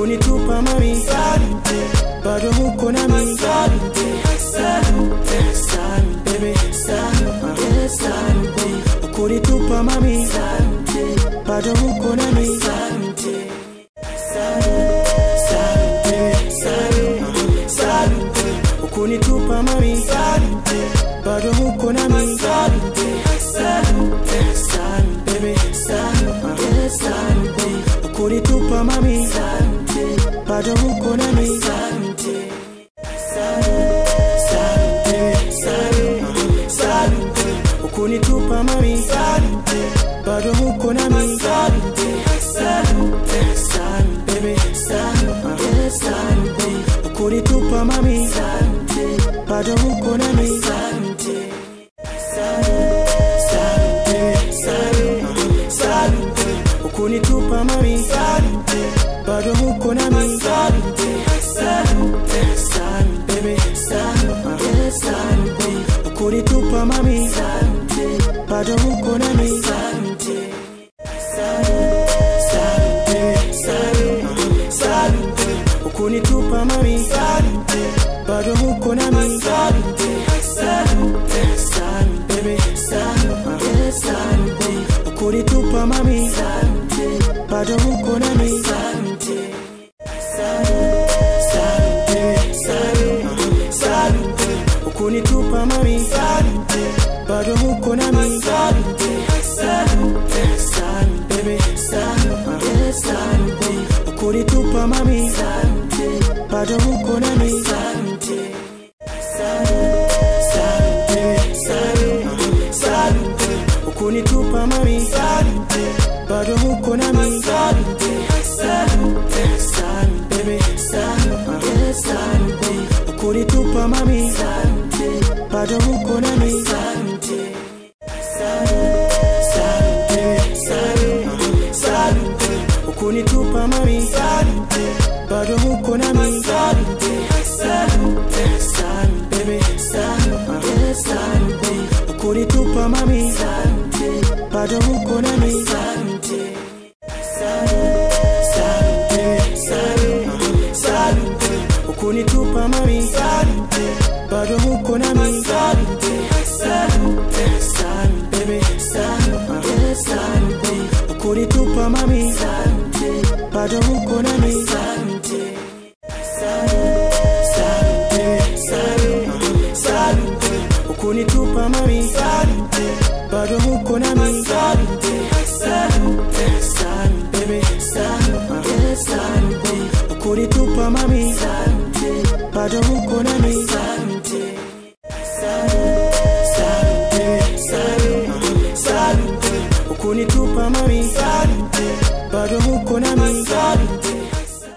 ukunitupa mami. Salute. Bado huko nami. Salute. Salute. Salute. Baby. Salute. Uh-huh. Salute. Ukunitupa mami. Salute. Bado huko nami. Salute. Salute. Salute. Salute. Ukunitupa mami. Salute. Bado huko nami. Salute. Salute. Salute. Baby. Salute. Uh-huh. Salute ukunitupa mami. Salute bado huko nami salute salute salute salute ukunitupa mami. Salute bado huko nami salute salute salute baby salute salute ukunitupa mami. Salute bado huko nami salute salute salute salute ukunitupa mami. Salute bado huko nami. Salute salute salute baby salute salute ukunitupa mami. Salute bado huko nami. salute salute salute salute ukunitupa mami. Salute bado huko nami. salute salute salute baby salute salute ukunitupa mami. Salute bado huko nami. salute ukunitupa mami. Salute bado huko nami. Salute salute salute baby salute salute ukunitupa mami. Salute bado huko nami. Salute salute salute salute ukunitupa mami. Salute bado huko nami. Salute salute bado huko nami. Salute salute ukunitupa mami. Salute bado huko nami. Salute salute salute baby salute salute ukunitupa mami. Salute bado huko nami. salute salute salute salute ukunitupa mami. Salute bado huko nami salute salute salute baby salute salute. Ukunitupa mami. Salute bado huko nami salute salute salute salute. Ukunitupa mami. Salute bado huko nami salute salute bado huko nami. Salute salute salute salute ukunitupa mami. Salute bado huko nami. salute